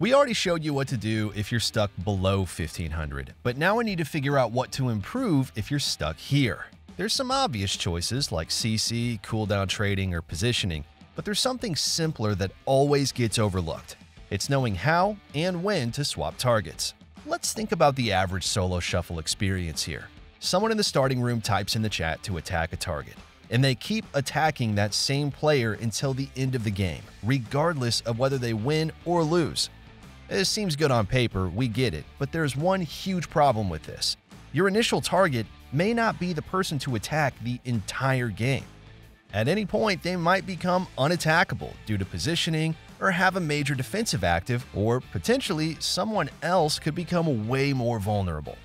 We already showed you what to do if you're stuck below 1500, but now we need to figure out what to improve if you're stuck here. There's some obvious choices like CC, cooldown trading, or positioning, but there's something simpler that always gets overlooked. It's knowing how and when to swap targets. Let's think about the average solo shuffle experience here. Someone in the starting room types in the chat to attack a target, and they keep attacking that same player until the end of the game, regardless of whether they win or lose. This seems good on paper, we get it, but there's one huge problem with this. Your initial target may not be the person to attack the entire game. At any point, they might become unattackable due to positioning or have a major defensive active, or potentially someone else could become way more vulnerable.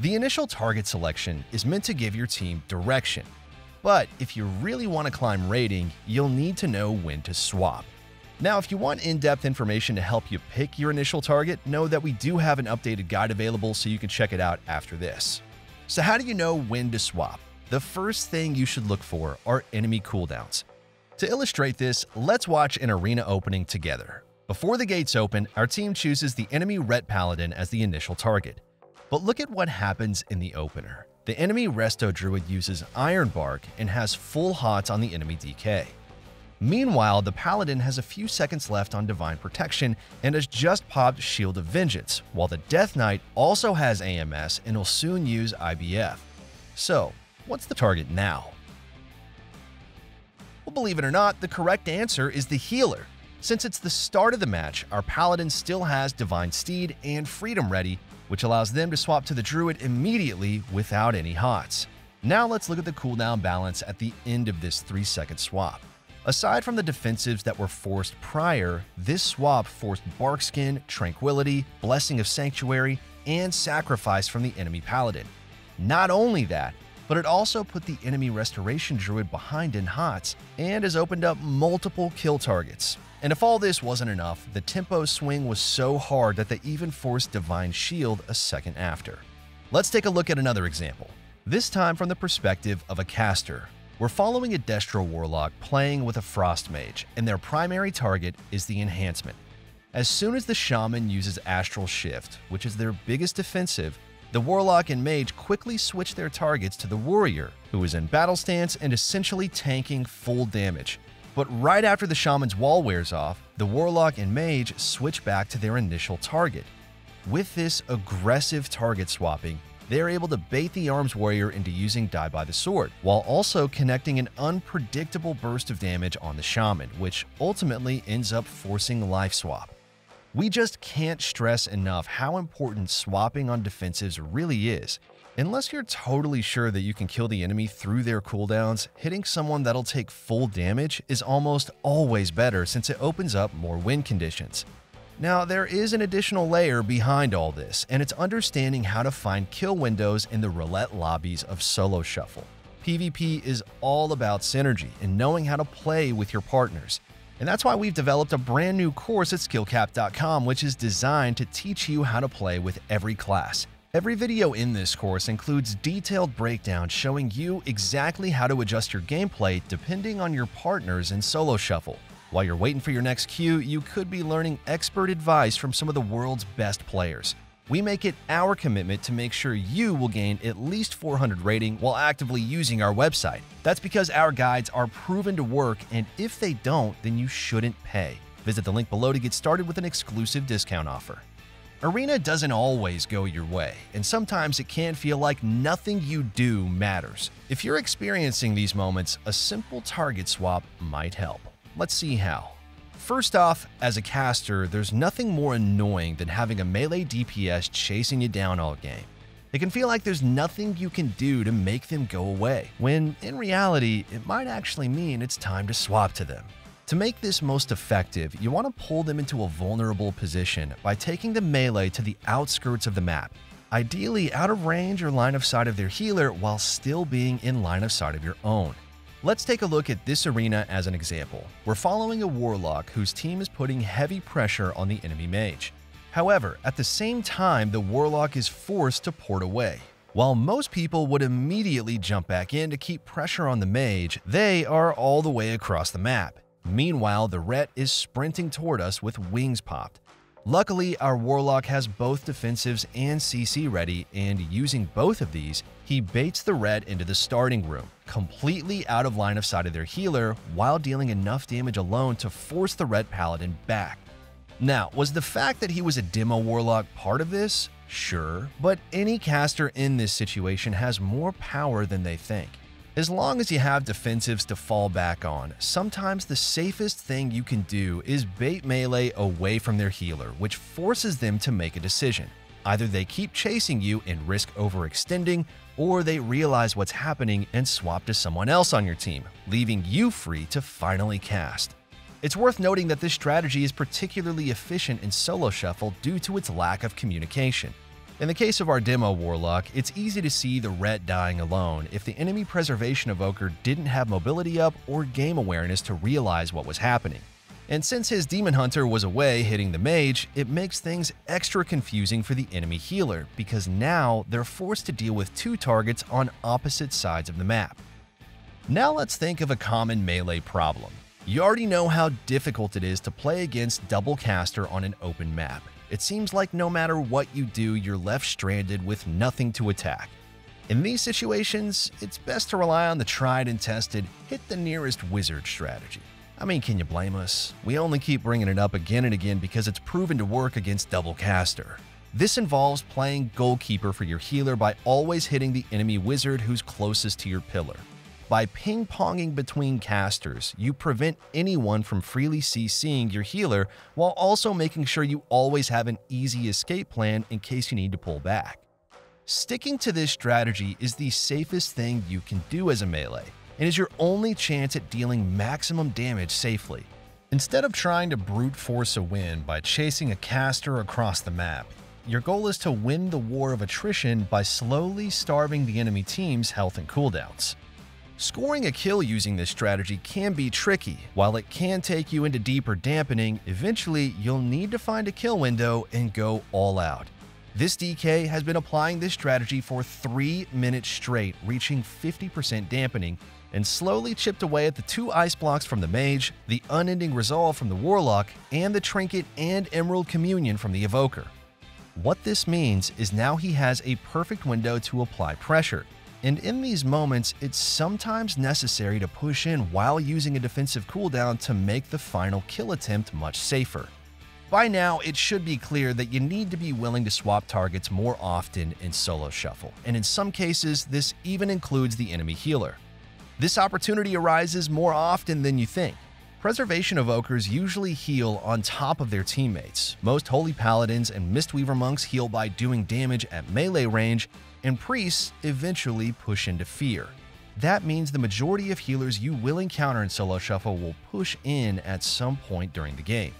The initial target selection is meant to give your team direction, but if you really want to climb rating, you'll need to know when to swap. Now, if you want in-depth information to help you pick your initial target, know that we do have an updated guide available so you can check it out after this. So how do you know when to swap? The first thing you should look for are enemy cooldowns. To illustrate this, let's watch an arena opening together. Before the gates open, our team chooses the enemy Ret Paladin as the initial target. But look at what happens in the opener. The enemy Resto Druid uses Ironbark and has full HOTS on the enemy DK. Meanwhile, the Paladin has a few seconds left on Divine Protection and has just popped Shield of Vengeance, while the Death Knight also has AMS and will soon use IBF. So, what's the target now? Well, believe it or not, the correct answer is the healer. Since it's the start of the match, our Paladin still has Divine Steed and Freedom ready, which allows them to swap to the Druid immediately without any HOTS. Now let's look at the cooldown balance at the end of this 3 second swap. Aside from the defensives that were forced prior, this swap forced Barkskin, Tranquility, Blessing of Sanctuary, and Sacrifice from the enemy Paladin. Not only that, but it also put the enemy Restoration Druid behind in HOTS and has opened up multiple kill targets. And if all this wasn't enough, the tempo swing was so hard that they even forced Divine Shield a second after. Let's take a look at another example, this time from the perspective of a caster, we're following a Destro Warlock playing with a Frost Mage, and their primary target is the enhancement. As soon as the Shaman uses Astral Shift, which is their biggest defensive, the Warlock and Mage quickly switch their targets to the Warrior, who is in battle stance and essentially tanking full damage. But right after the Shaman's wall wears off, the Warlock and Mage switch back to their initial target. With this aggressive target swapping, they are able to bait the Arms Warrior into using Die by the Sword, while also connecting an unpredictable burst of damage on the Shaman, which ultimately ends up forcing Life Swap. We just can't stress enough how important swapping on defensives really is. Unless you're totally sure that you can kill the enemy through their cooldowns, hitting someone that'll take full damage is almost always better since it opens up more win conditions. Now, there is an additional layer behind all this, and it's understanding how to find kill windows in the roulette lobbies of Solo Shuffle. PvP is all about synergy and knowing how to play with your partners. And that's why we've developed a brand new course at skill-capped.com, which is designed to teach you how to play with every class. Every video in this course includes detailed breakdowns showing you exactly how to adjust your gameplay depending on your partners in Solo Shuffle. While you're waiting for your next queue, you could be learning expert advice from some of the world's best players. We make it our commitment to make sure you will gain at least 400 rating while actively using our website. That's because our guides are proven to work, and if they don't, then you shouldn't pay. Visit the link below to get started with an exclusive discount offer. Arena doesn't always go your way, and sometimes it can feel like nothing you do matters. If you're experiencing these moments, a simple target swap might help. Let's see how. First off, as a caster, there's nothing more annoying than having a melee DPS chasing you down all game. It can feel like there's nothing you can do to make them go away, when in reality, it might actually mean it's time to swap to them. To make this most effective, you want to pull them into a vulnerable position by taking the melee to the outskirts of the map, ideally out of range or line of sight of their healer while still being in line of sight of your own. Let's take a look at this arena as an example. We're following a Warlock whose team is putting heavy pressure on the enemy mage. However, at the same time, the Warlock is forced to port away. While most people would immediately jump back in to keep pressure on the mage, they are all the way across the map. Meanwhile, the Ret is sprinting toward us with wings popped. Luckily, our Warlock has both defensives and CC ready, and using both of these, he baits the Ret into the starting room, completely out of line of sight of their healer, while dealing enough damage alone to force the Ret paladin back. Now, was the fact that he was a demo warlock part of this? Sure, but any caster in this situation has more power than they think. As long as you have defensives to fall back on, sometimes the safest thing you can do is bait melee away from their healer, which forces them to make a decision. Either they keep chasing you and risk overextending, or they realize what's happening and swap to someone else on your team, leaving you free to finally cast. It's worth noting that this strategy is particularly efficient in solo shuffle due to its lack of communication. In the case of our demo Warlock, it's easy to see the ret dying alone if the enemy Preservation Evoker didn't have mobility up or game awareness to realize what was happening. And since his Demon Hunter was away hitting the mage, it makes things extra confusing for the enemy healer because now they're forced to deal with two targets on opposite sides of the map. Now let's think of a common melee problem. You already know how difficult it is to play against double caster on an open map, it seems like no matter what you do, you're left stranded with nothing to attack. In these situations, it's best to rely on the tried and tested hit the nearest wizard strategy. I mean, can you blame us? We only keep bringing it up again and again because it's proven to work against double caster. This involves playing goalkeeper for your healer by always hitting the enemy wizard who's closest to your pillar. By ping ponging between casters, you prevent anyone from freely CCing your healer while also making sure you always have an easy escape plan in case you need to pull back. Sticking to this strategy is the safest thing you can do as a melee, and is your only chance at dealing maximum damage safely. Instead of trying to brute force a win by chasing a caster across the map, your goal is to win the war of attrition by slowly starving the enemy team's health and cooldowns. Scoring a kill using this strategy can be tricky. While it can take you into deeper dampening, eventually you'll need to find a kill window and go all out. This DK has been applying this strategy for 3 minutes straight, reaching 50% dampening, and slowly chipped away at the two ice blocks from the mage, the unending resolve from the warlock, and the trinket and emerald communion from the evoker. What this means is now he has a perfect window to apply pressure, and in these moments, it's sometimes necessary to push in while using a defensive cooldown to make the final kill attempt much safer. By now, it should be clear that you need to be willing to swap targets more often in solo shuffle, and in some cases, this even includes the enemy healer. This opportunity arises more often than you think. Preservation of Evokers usually heal on top of their teammates. Most Holy Paladins and Mistweaver Monks heal by doing damage at melee range, and priests eventually push into fear. That means the majority of healers you will encounter in Solo Shuffle will push in at some point during the game.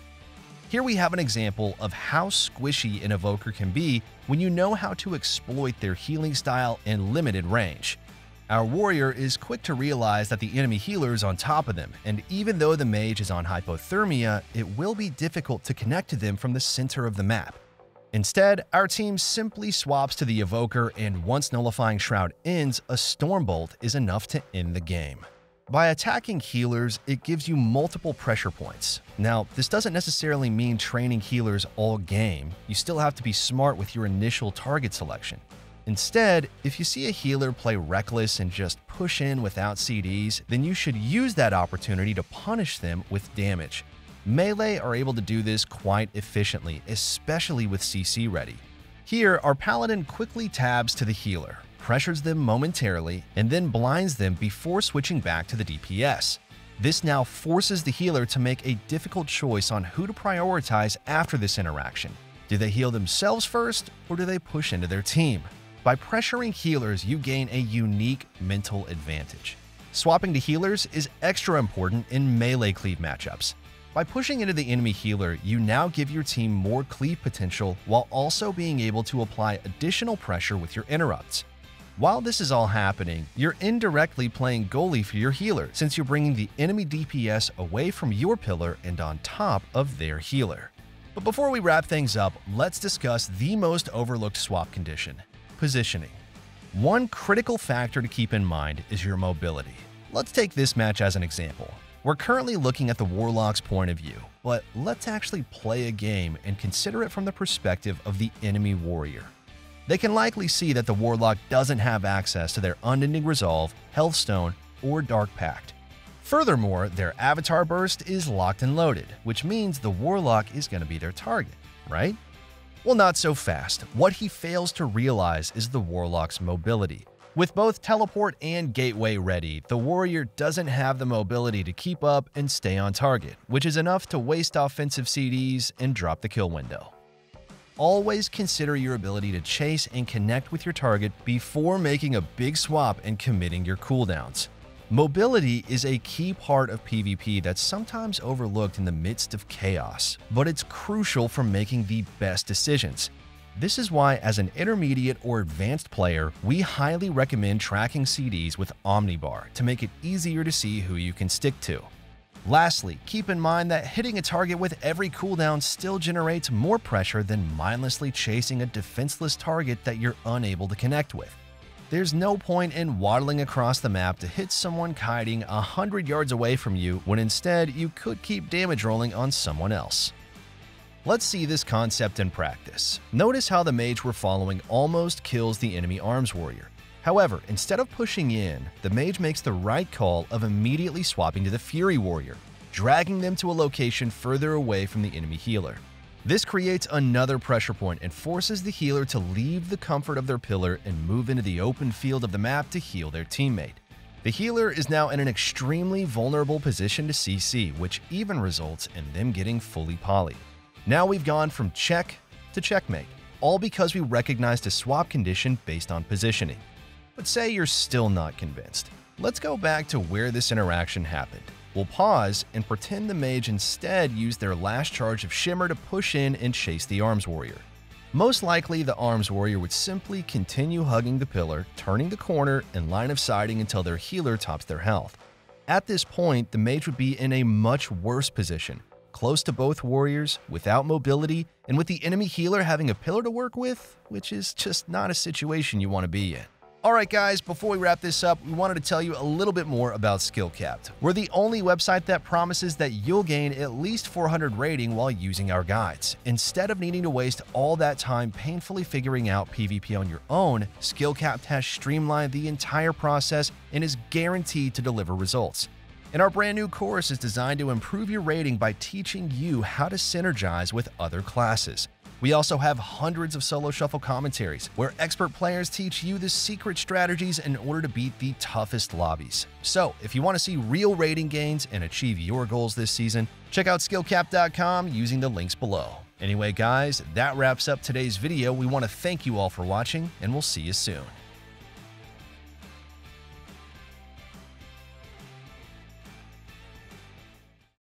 Here we have an example of how squishy an evoker can be when you know how to exploit their healing style and limited range. Our warrior is quick to realize that the enemy healer is on top of them, and even though the mage is on hypothermia, it will be difficult to connect to them from the center of the map. Instead, our team simply swaps to the Evoker, and once Nullifying Shroud ends, a Stormbolt is enough to end the game. By attacking healers, it gives you multiple pressure points. Now, this doesn't necessarily mean training healers all game, you still have to be smart with your initial target selection. Instead, if you see a healer play reckless and just push in without CDs, then you should use that opportunity to punish them with damage. Melee are able to do this quite efficiently, especially with CC ready. Here, our paladin quickly tabs to the healer, pressures them momentarily, and then blinds them before switching back to the DPS. This now forces the healer to make a difficult choice on who to prioritize after this interaction. Do they heal themselves first, or do they push into their team? By pressuring healers, you gain a unique mental advantage. Swapping to healers is extra important in melee cleave matchups. By pushing into the enemy healer, you now give your team more cleave potential while also being able to apply additional pressure with your interrupts. While this is all happening, you're indirectly playing goalie for your healer since you're bringing the enemy DPS away from your pillar and on top of their healer. But before we wrap things up, let's discuss the most overlooked swap condition positioning. One critical factor to keep in mind is your mobility. Let's take this match as an example. We're currently looking at the Warlock's point of view, but let's actually play a game and consider it from the perspective of the enemy warrior. They can likely see that the Warlock doesn't have access to their Unending Resolve, Healthstone, or Dark Pact. Furthermore, their Avatar Burst is locked and loaded, which means the Warlock is going to be their target, right? Well, not so fast. What he fails to realize is the Warlock's mobility. With both teleport and gateway ready, the warrior doesn't have the mobility to keep up and stay on target, which is enough to waste offensive CDs and drop the kill window. Always consider your ability to chase and connect with your target before making a big swap and committing your cooldowns. Mobility is a key part of PvP that's sometimes overlooked in the midst of chaos, but it's crucial for making the best decisions. This is why, as an intermediate or advanced player, we highly recommend tracking CDs with Omnibar to make it easier to see who you can stick to. Lastly, keep in mind that hitting a target with every cooldown still generates more pressure than mindlessly chasing a defenseless target that you're unable to connect with. There's no point in waddling across the map to hit someone kiting 100 yards away from you when instead you could keep damage rolling on someone else. Let's see this concept in practice. Notice how the mage we're following almost kills the enemy arms warrior. However, instead of pushing in, the mage makes the right call of immediately swapping to the Fury Warrior, dragging them to a location further away from the enemy healer. This creates another pressure point and forces the healer to leave the comfort of their pillar and move into the open field of the map to heal their teammate. The healer is now in an extremely vulnerable position to CC, which even results in them getting fully poly. Now we've gone from check to checkmate, all because we recognized a swap condition based on positioning. But say you're still not convinced. Let's go back to where this interaction happened. We'll pause and pretend the mage instead used their last charge of Shimmer to push in and chase the Arms Warrior. Most likely, the Arms Warrior would simply continue hugging the pillar, turning the corner, and line of sighting until their healer tops their health. At this point, the mage would be in a much worse position, close to both warriors, without mobility, and with the enemy healer having a pillar to work with, which is just not a situation you want to be in. Alright guys, before we wrap this up, we wanted to tell you a little bit more about Skillcapped. We're the only website that promises that you'll gain at least 400 rating while using our guides. Instead of needing to waste all that time painfully figuring out PvP on your own, Skillcapped has streamlined the entire process and is guaranteed to deliver results. And our brand new course is designed to improve your rating by teaching you how to synergize with other classes. We also have hundreds of solo shuffle commentaries where expert players teach you the secret strategies in order to beat the toughest lobbies. So, if you want to see real rating gains and achieve your goals this season, check out skill-capped.com using the links below. Anyway, guys, that wraps up today's video. We want to thank you all for watching, and we'll see you soon.